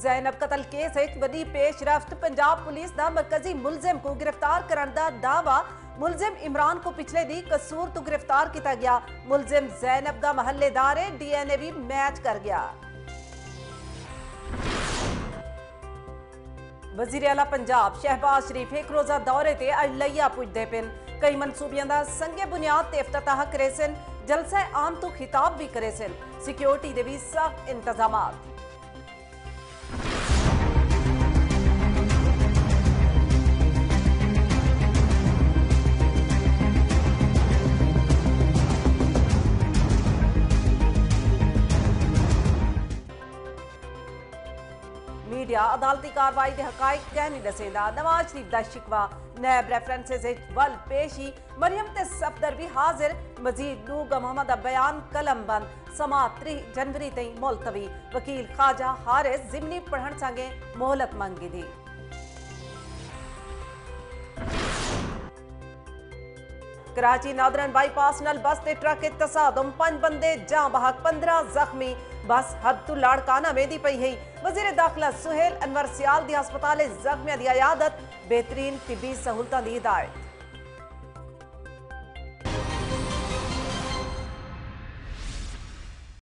ਜ਼ੈਨਬ ਕਤਲ ਕੇਸ ਵਿੱਚ ਵੱਡੀ ਪੇਸ਼ਰਫਤ ਪੰਜਾਬ ਪੁਲਿਸ ਦਾ ਮਰਕਜ਼ੀ ਮੁਲਜ਼ਮ ਨੂੰ ਗ੍ਰਿਫਤਾਰ ਕਰਨ ਦਾ ਦਾਅਵਾ ਮੁਲਜ਼ਮ ਇਮਰਾਨ ਕੋ ਪਿਛਲੇ ਦੀ ਕਸੂਰ ਤੋਂ ਗ੍ਰਿਫਤਾਰ ਕੀਤਾ ਗਿਆ ਮੁਲਜ਼ਮ ਜ਼ੈਨਬ ਦਾ ਮਹੱਲੇਦਾਰ ਹੈ ਡੀਐਨਏ ਵੀ ਮੈਚ ਕਰ ਗਿਆ ਵਜ਼ੀਰ ਆਲਾ ਪੰਜਾਬ ਸ਼ਹਿਬਾਜ਼ ਸ਼ਰੀਫ ਇੱਕ ਰੋਜ਼ਾ ਦੌਰੇ ਤੇ ਅਲਈਆ ਪੁੱਜਦੇ ਪਨ ਕਈ ਮਨਸੂਬਿਆਂ ਦਾ ਸੰਗੇ ਬੁਨਿਆਦ ਤੇ ਇਫਤਤਾਹ ਕਰੇ ਸਨ ਜਲਸਾ ਆਮ ਤੋਂ ਖਿਤਾਬ ਵੀ ਕਰੇ ਸਨ ਸਿਕਿਉਰਿਟੀ ਦੇ ਵੀ ਸਖਤ ਇੰਤਜ਼ਾਮਾਤ ਮੀਡੀਆ ਅਦਾਲਤੀ میڈیا عدالتی کاروائی دے حقائق کہنی دسیندا نواز شریف دا شکوا نیب ریفرنسز ول پیشی مریم تے صفدر بھی حاضر مزید لوگ محمد بیان قلم بند سماعت جنوری تئی ملتوی وکیل خواجہ حارث ضمنی پڑھن سانگے مہلت منگی دی کراچی نادرن بائی پاس نل بس تے ٹرک تصادم، پنج بندے جاں بحق پندرہ زخمی۔ بس ہب تو لاڑکانہ میں دی پئی ہے وزیر داخلہ سہیل انور سیال دی ہسپتال زخمیاں دی عیادت، بہترین طبی سہولتاں دی ہدایت۔